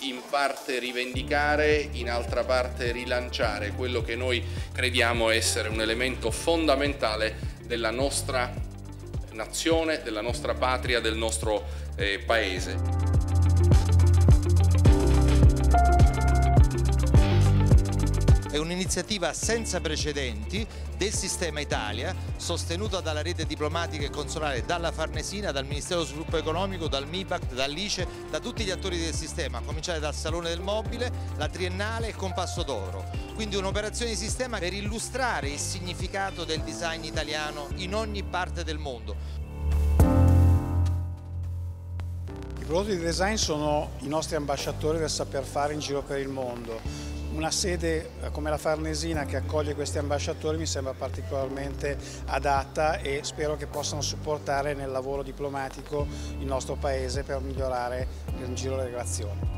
in parte rivendicare, in altra parte rilanciare quello che noi crediamo essere un elemento fondamentale della nostra nazione, della nostra patria, del nostro eh, paese. È un'iniziativa senza precedenti del Sistema Italia, sostenuta dalla rete diplomatica e consolare, dalla Farnesina, dal Ministero dello Sviluppo Economico, dal MIBACT, dall'ICE, da tutti gli attori del sistema, a cominciare dal Salone del Mobile, la Triennale e il Compasso d'Oro. Quindi un'operazione di sistema per illustrare il significato del design italiano in ogni parte del mondo. I prodotti di design sono i nostri ambasciatori del saper fare in giro per il mondo una sede eh, come la Farnesina che accoglie questi ambasciatori mi sembra particolarmente adatta e spero che possano supportare nel lavoro diplomatico il nostro Paese per migliorare il giro delle relazioni.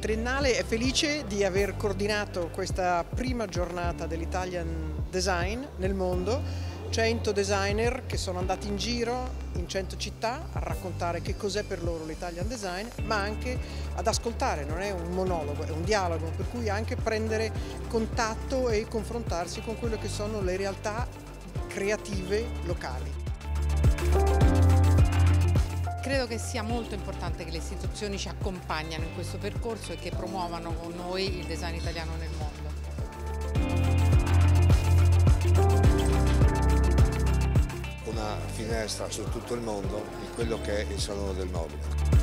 Triennale è felice di aver coordinato questa prima giornata dell'Italian Design nel mondo 100 designer che sono andati in giro in 100 città a raccontare che cos'è per loro l'Italian Design, ma anche ad ascoltare, non è un monologo, è un dialogo, per cui anche prendere contatto e confrontarsi con quelle che sono le realtà creative locali. Credo che sia molto importante che le istituzioni ci accompagnino in questo percorso e che promuovano con noi il design italiano nel mondo. Finestra su tutto il mondo di quello che è il Salone del Mobile.